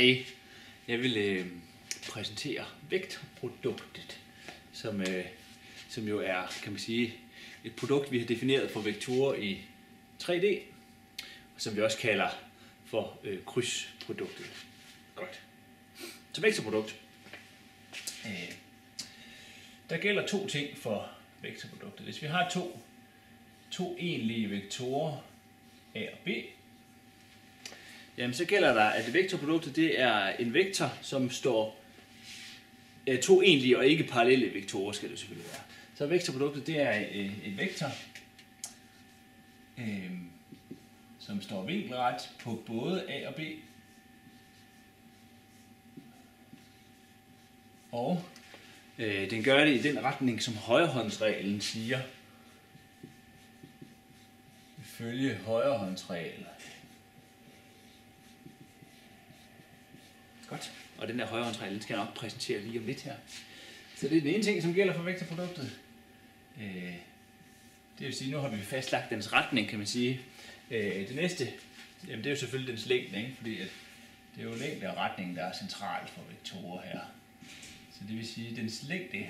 Hej, jeg vil øh, præsentere vægtproduktet, som, øh, som jo er, kan man sige, et produkt, vi har defineret for vektorer i 3D, som vi også kalder for øh, krydsproduktet. Godt. Som vektorprodukt. Øh, der gælder to ting for vektorproduktet. Hvis vi har to, to enlige vektorer, A og B, jamen så gælder der, at vektorproduktet det er en vektor, som står øh, to egentlige og ikke parallelle vektorer, skal det selvfølgelig være. Så vektorproduktet det er øh, en vektor, øh, som står vinkelret på både A og B. Og øh, den gør det i den retning, som højrehåndsreglen siger. Ifølge højrehåndsreglen. Godt. Og den der højrehåndsregel, den skal jeg nok præsentere lige om lidt her. Så det er den ene ting, som gælder for vektorproduktet. Øh, det vil sige, nu har vi fastlagt dens retning, kan man sige. Øh, det næste, jamen det er jo selvfølgelig dens længde, ikke? fordi at det er jo længde og retning, der er centralt for vektorer her. Så det vil sige, at dens længde,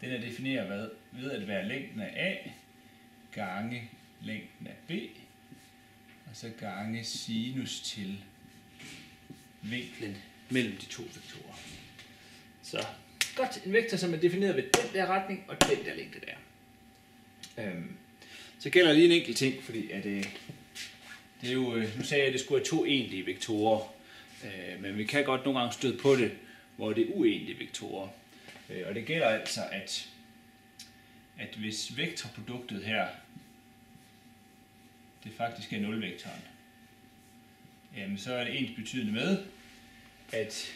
den er defineret ved, ved at være længden af A gange længden af B, og så gange sinus til vinklen mellem de to vektorer. Så godt, en vektor, som er defineret ved den der retning og den der længde der. Øhm, så gælder lige en enkelt ting, fordi at, øh, det er jo, øh, nu sagde jeg, at det skulle være to enlige vektorer, øh, men vi kan godt nogle gange støde på det, hvor det er uenlige vektorer. Øh, og det gælder altså, at, at hvis vektorproduktet her, det faktisk er nulvektoren, jamen så er det ens betydende med, at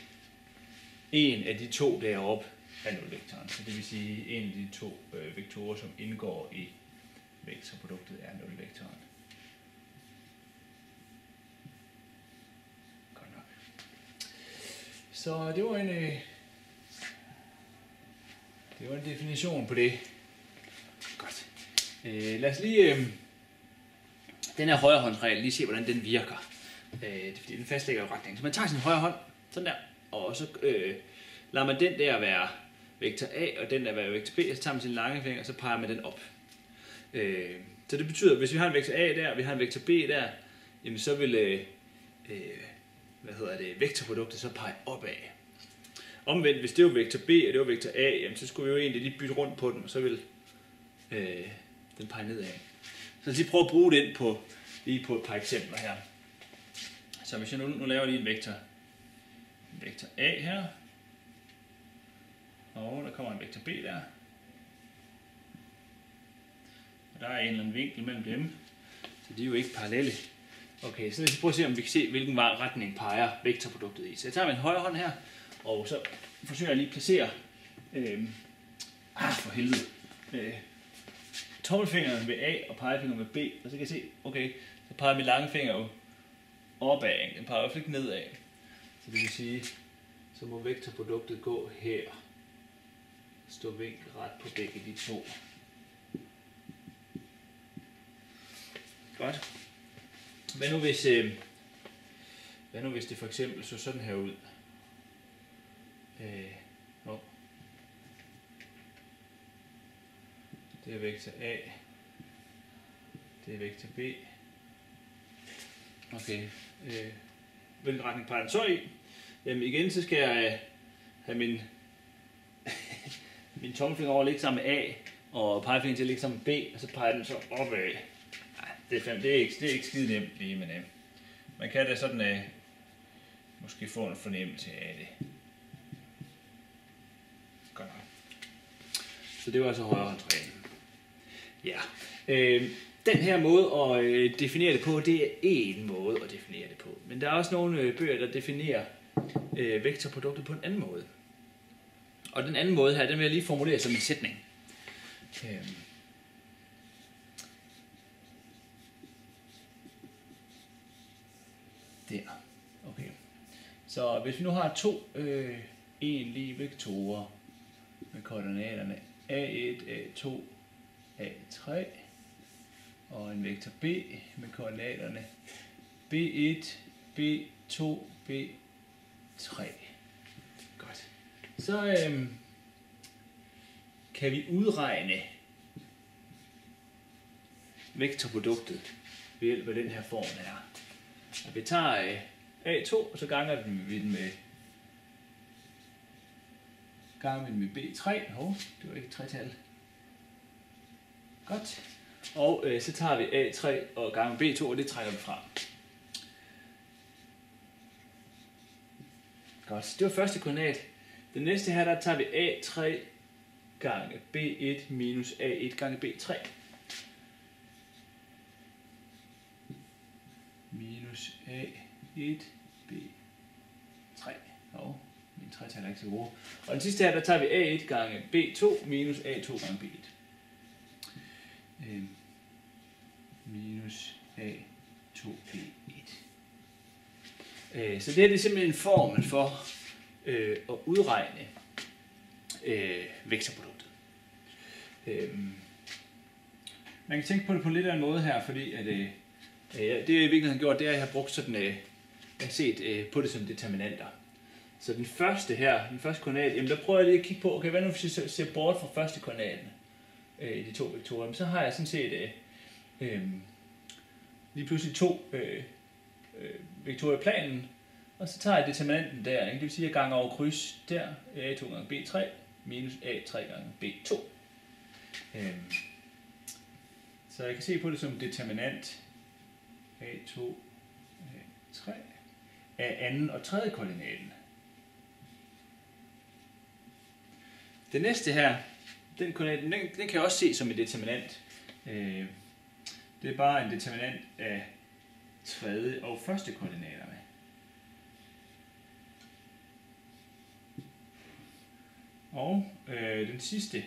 en af de to deroppe er nulvektoren. Så det vil sige, at en af de to øh, vektorer, som indgår i vektorproduktet, er nulvektoren. Godt nok. Så det var en, øh, det var en definition på det. Godt. Øh, lad os lige, øh, den her højrehåndsregel, lige se, hvordan den virker. Øh, det er fordi, den fastlægger jo retningen. Så man tager sin højre hånd, sådan der, og så øh, lader man den der være vektor A, og den der være vektor B, og så tager man sin lange finger, og så peger man den op. Øh, så det betyder, at hvis vi har en vektor A der, og vi har en vektor B der, jamen så vil øh, øh, hvad hedder det, vektorproduktet så pege opad. Omvendt, hvis det var vektor B, og det var vektor A, jamen så skulle vi jo egentlig lige bytte rundt på den, og så vil øh, den pege nedad. Så lige prøve at bruge den på, lige på et par eksempler her. Så hvis jeg nu, nu laver lige en vektor, en vektor A her, og der kommer en vektor B der. Og der er en eller anden vinkel mellem dem, så de er jo ikke parallelle. Okay, så lad os prøve at se, om vi kan se, hvilken vej retning peger vektorproduktet i. Så jeg tager min højre hånd her, og så forsøger jeg lige at placere, øh, ah for helvede, øh, tommelfingeren ved A og pegefingeren ved B, og så kan jeg se, okay, så peger min lange finger jo opad, den peger i hvert fald ikke nedad. Så det vil sige, så må vektorproduktet gå her. Stå vinkelret på begge de to. Godt. Hvad nu hvis, øh, hvad nu hvis det for eksempel så sådan her ud? Øh, oh. Det er vektor A. Det er vektor B. Okay. Øh, hvilken retning peger den så i? Jamen igen, så skal jeg øh, have min, min tommelfinger over at ligge sammen med A, og pegefingeren til at ligge sammen med B, og så peger den så opad. Nej, det er, fandme, det er, ikke, det er ikke skide nemt lige, men øh, man kan da sådan øh, måske få en fornemmelse af det. Godt nok. Så det var altså højrehåndsreglen. Ja. Øh, den her måde at øh, definere det på, det er én måde at definere det på. Men der er også nogle øh, bøger, der definerer øh, vektorproduktet på en anden måde. Og den anden måde her, den vil jeg lige formulere som en sætning. Øh. Der. Okay. Så hvis vi nu har to øh, enlige vektorer med koordinaterne A1, A2, A3 og en vektor B med koordinaterne B1, B2, B3 3. Godt. Så øhm, kan vi udregne vektorproduktet ved hjælp af den her form her. Og vi tager øh, A2, og så ganger vi den med ganger vi den med B3. Hov, det var ikke et tretal. Godt. Og øh, så tager vi A3 og gange B2, og det trækker vi fra. Godt, det var første koordinat. Den næste her, der tager vi A3 gange B1 minus A1 gange B3. Minus A1 B3. Og min 3 taler ikke så gode. Og den sidste her, der tager vi A1 gange B2 minus A2 gange B1. Øhm, minus A2 B1. Øh, så det her det er simpelthen en formel for øh, at udregne øh, vektorproduktet. Øh, man kan tænke på det på lidt af en måde her, fordi at, øh, øh det jeg i virkeligheden gjort, det er, at jeg har brugt sådan, øh, jeg har set øh, på det som determinanter. Så den første her, den første koordinat, jamen der prøver jeg lige at kigge på, okay, hvad nu hvis jeg ser bort fra første koordinaten øh, i de to vektorer, så har jeg sådan set øh, øh, lige pludselig to øh, øh, vektorer i planen, og så tager jeg determinanten der, ikke? det vil sige, at jeg ganger over kryds der, a2 gange b3, minus a3 gange b2. Øhm, så jeg kan se på det som determinant a2, a3 af anden og tredje koordinaten. Det næste her, den koordinat, den, den kan jeg også se som en determinant. Øh, det er bare en determinant af tredje og første koordinaterne. Og øh, den sidste,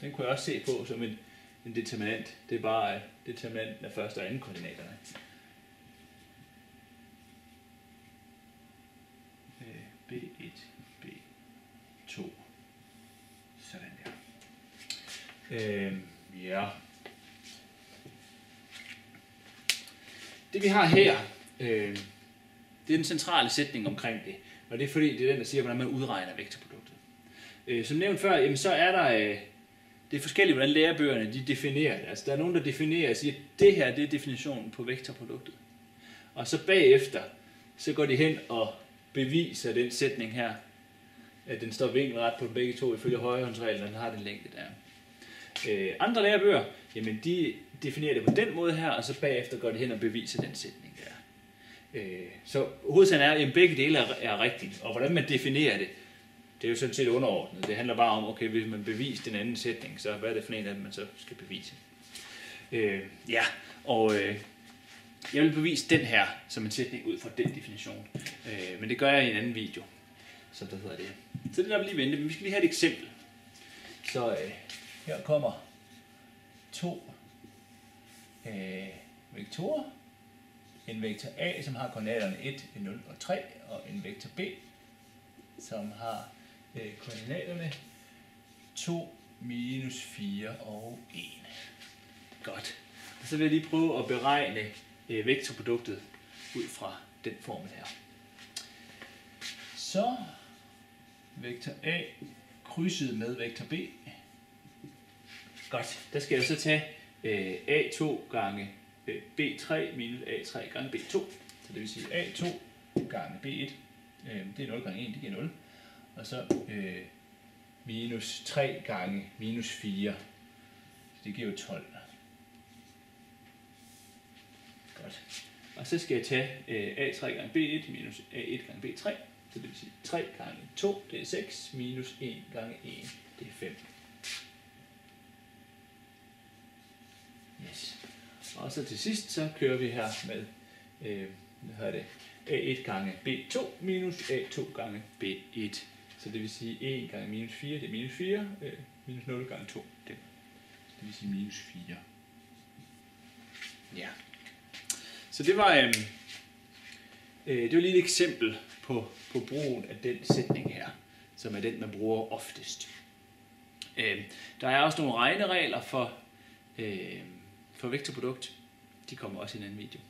den kunne jeg også se på som en, en determinant. Det er bare øh, determinanten af første og anden koordinaterne. Øh, B1, B2. Sådan der. Øh, ja. Det vi har her, øh, det er den centrale sætning omkring det. Og det er fordi, det er den, der siger, hvordan man udregner vektorproduktet. Øh, som nævnt før, jamen, så er der... Øh, det er forskelligt, hvordan lærebøgerne de definerer det. Altså, der er nogen, der definerer og siger, at det her det er definitionen på vektorproduktet. Og så bagefter, så går de hen og beviser den sætning her, at den står vinkelret på begge to ifølge højrehåndsreglen, og den har den længde der. Øh, andre lærebøger, jamen de definerer det på den måde her, og så bagefter går det hen og beviser den sætning der. Øh, så hovedsagen er, at begge dele er, er rigtigt, og hvordan man definerer det, det er jo sådan set underordnet. Det handler bare om, okay, hvis man beviser den anden sætning, så hvad er det for en af dem, man så skal bevise? Øh, ja, og øh, jeg vil bevise den her som en sætning ud fra den definition. Øh, men det gør jeg i en anden video. Så der hedder det. Så det der lige vente, men vi skal lige have et eksempel. Så øh, her kommer to øh, vektorer. En vektor A, som har koordinaterne 1, 0 og 3, og en vektor B, som har øh, koordinaterne 2, minus 4 og 1. Godt. Og så vil jeg lige prøve at beregne øh, vektorproduktet ud fra den formel her. Så vektor A krydset med vektor B. Godt, der skal jeg så tage øh, A2 gange øh, B3 minus A3 gange B2. Så det vil sige A2 gange B1, øh, det er 0 gange 1, det giver 0. Og så øh, minus 3 gange minus 4, så det giver jo 12. Godt. Og så skal jeg tage øh, A3 gange B1 minus A1 gange B3. Så det vil sige 3 gange 2, det er 6, minus 1 gange 1, det er 5. Yes. Og så til sidst, så kører vi her med øh, hvad hedder det, A1 gange B2 minus A2 gange B1. Så det vil sige 1 gange minus 4, det er minus 4, øh, minus 0 gange 2, det, det vil sige minus 4. Ja. Så det var, øh, øh, det var lige et eksempel på, på brugen af den sætning her, som er den, man bruger oftest. Øh, der er også nogle regneregler for, øh, for produkt, De kommer også i en anden video.